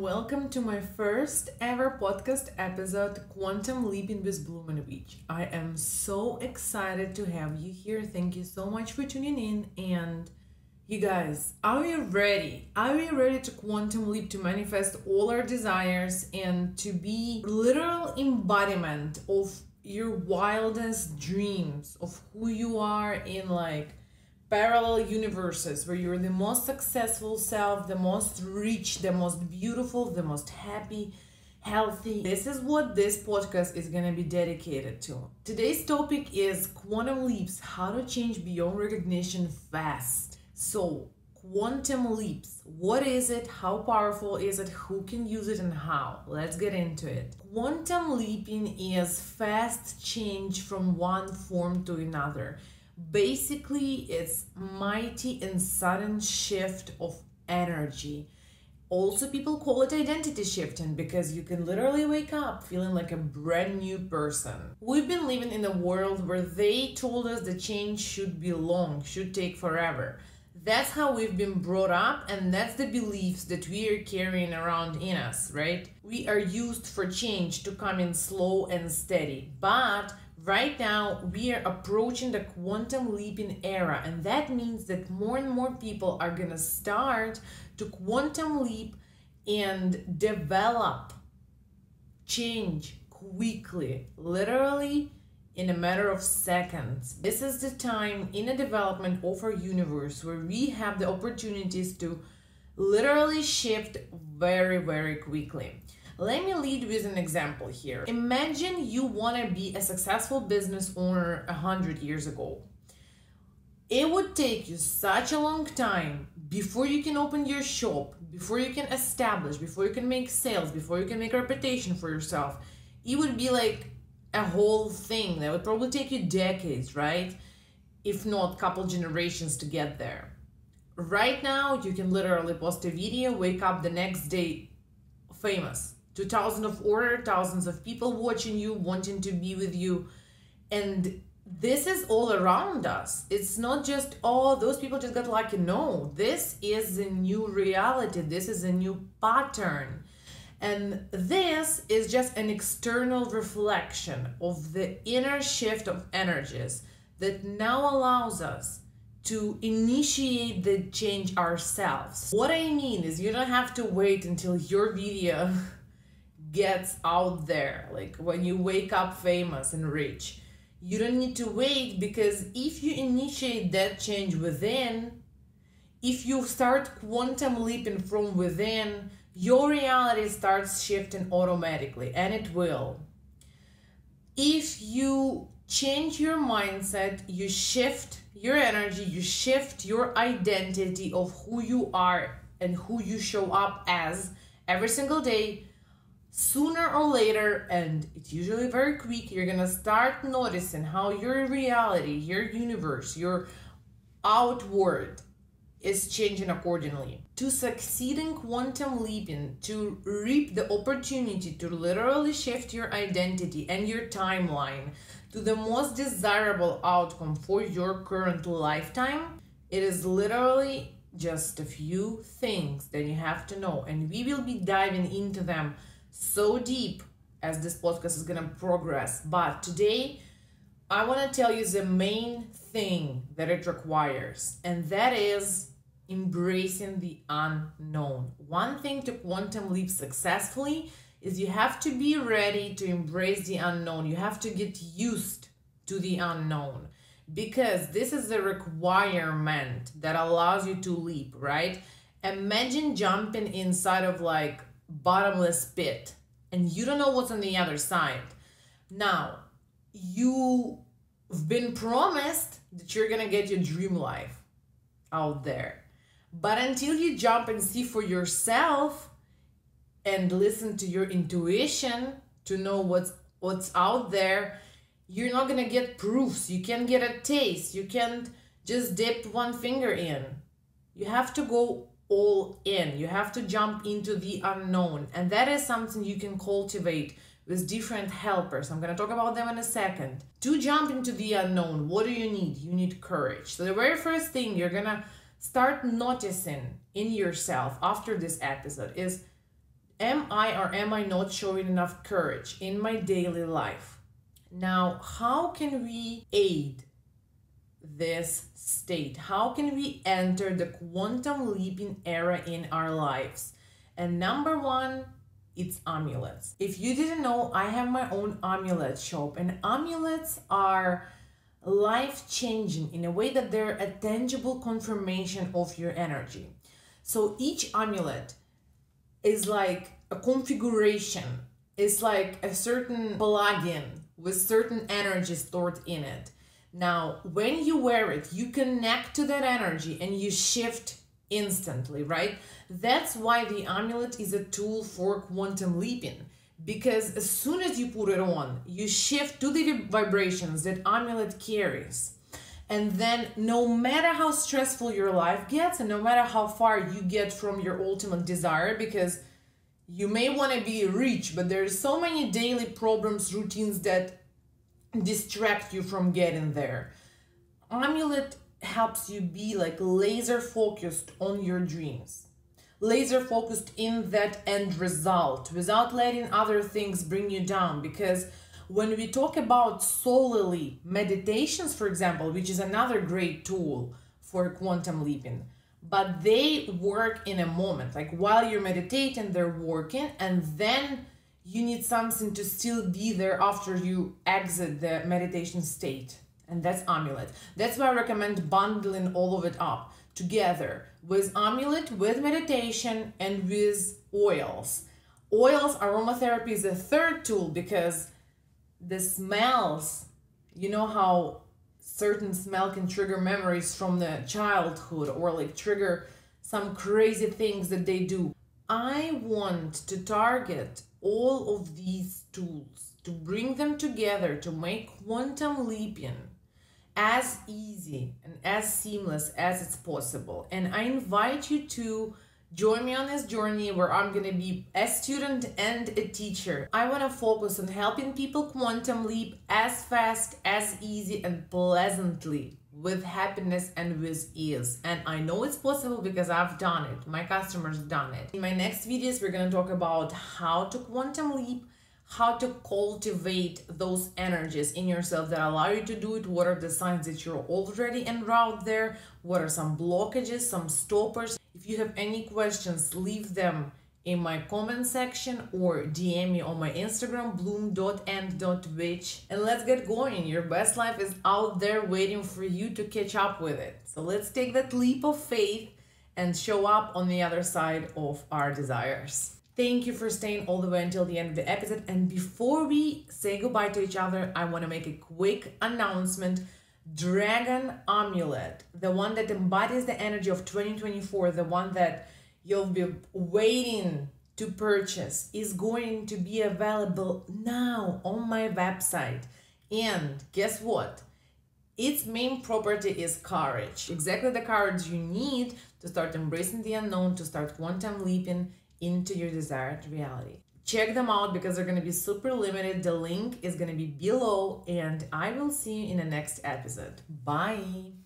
Welcome to my first ever podcast episode, Quantum Leaping with Bloom&Witch. I am so excited to have you here. Thank you so much for tuning in. And you guys, are you ready? Are you ready to quantum leap to manifest all our desires and to be literal embodiment of your wildest dreams of who you are in like parallel universes where you're the most successful self, the most rich, the most beautiful, the most happy, healthy. This is what this podcast is going to be dedicated to. Today's topic is quantum leaps, how to change beyond recognition fast. So, quantum leaps. What is it? How powerful is it? Who can use it and how? Let's get into it. Quantum leaping is fast change from one form to another. Basically, it's mighty and sudden shift of energy. Also, people call it identity shifting because you can literally wake up feeling like a brand new person. We've been living in a world where they told us the change should be long, should take forever that's how we've been brought up and that's the beliefs that we are carrying around in us right we are used for change to come in slow and steady but right now we are approaching the quantum leaping era and that means that more and more people are going to start to quantum leap and develop change quickly literally in a matter of seconds. This is the time in the development of our universe where we have the opportunities to literally shift very, very quickly. Let me lead with an example here. Imagine you want to be a successful business owner 100 years ago. It would take you such a long time before you can open your shop, before you can establish, before you can make sales, before you can make a reputation for yourself. It would be like a whole thing that would probably take you decades, right? If not couple generations to get there. Right now, you can literally post a video, wake up the next day famous. 2000 of order, thousands of people watching you, wanting to be with you. And this is all around us. It's not just, oh, those people just got lucky. No, this is a new reality. This is a new pattern and this is just an external reflection of the inner shift of energies that now allows us to initiate the change ourselves. What I mean is, you don't have to wait until your video gets out there, like when you wake up famous and rich. You don't need to wait because if you initiate that change within, if you start quantum leaping from within, your reality starts shifting automatically, and it will. If you change your mindset, you shift your energy, you shift your identity of who you are and who you show up as every single day, sooner or later, and it's usually very quick, you're gonna start noticing how your reality, your universe, your outward is changing accordingly. To succeed in quantum leaping, to reap the opportunity to literally shift your identity and your timeline to the most desirable outcome for your current lifetime, it is literally just a few things that you have to know. And we will be diving into them so deep as this podcast is going to progress. But today, I want to tell you the main thing that it requires, and that is embracing the unknown. One thing to quantum leap successfully is you have to be ready to embrace the unknown. You have to get used to the unknown because this is the requirement that allows you to leap, right? Imagine jumping inside of like bottomless pit and you don't know what's on the other side. Now, you've been promised that you're gonna get your dream life out there but until you jump and see for yourself and listen to your intuition to know what's what's out there, you're not gonna get proofs. You can't get a taste. You can't just dip one finger in. You have to go all in. You have to jump into the unknown. And that is something you can cultivate with different helpers. I'm going to talk about them in a second. To jump into the unknown, what do you need? You need courage. So, the very first thing you're going to start noticing in yourself after this episode is am I or am I not showing enough courage in my daily life? Now, how can we aid this state? How can we enter the quantum leaping era in our lives? And number one, it's amulets. If you didn't know, I have my own amulet shop, and amulets are life changing in a way that they're a tangible confirmation of your energy. So each amulet is like a configuration, it's like a certain plugin with certain energy stored in it. Now, when you wear it, you connect to that energy and you shift instantly, right? That's why the amulet is a tool for quantum leaping. Because as soon as you put it on, you shift to the vibrations that amulet carries. And then, no matter how stressful your life gets, and no matter how far you get from your ultimate desire, because you may want to be rich, but there's so many daily problems, routines that distract you from getting there. Amulet helps you be like laser focused on your dreams laser focused in that end result without letting other things bring you down because when we talk about solely meditations for example which is another great tool for quantum leaping but they work in a moment like while you're meditating they're working and then you need something to still be there after you exit the meditation state and that's amulet. That's why I recommend bundling all of it up together with amulet, with meditation, and with oils. Oils, aromatherapy is a third tool because the smells, you know how certain smell can trigger memories from the childhood or like trigger some crazy things that they do. I want to target all of these tools to bring them together to make quantum leaping as easy and as seamless as it's possible. And I invite you to join me on this journey where I'm going to be a student and a teacher. I want to focus on helping people quantum leap as fast, as easy, and pleasantly with happiness and with ease. And I know it's possible because I've done it. My customers done it. In my next videos, we're going to talk about how to quantum leap how to cultivate those energies in yourself that allow you to do it what are the signs that you're already en route there what are some blockages some stoppers if you have any questions leave them in my comment section or DM me on my Instagram bloom.and.witch and let's get going. Your best life is out there waiting for you to catch up with it. So let's take that leap of faith and show up on the other side of our desires. Thank you for staying all the way until the end of the episode. And before we say goodbye to each other, I want to make a quick announcement. Dragon Amulet, the one that embodies the energy of 2024, the one that you'll be waiting to purchase, is going to be available now on my website. And guess what? Its main property is courage. Exactly the courage you need to start embracing the unknown, to start quantum leaping into your desired reality. Check them out because they're going to be super limited. The link is going to be below, and I will see you in the next episode. Bye.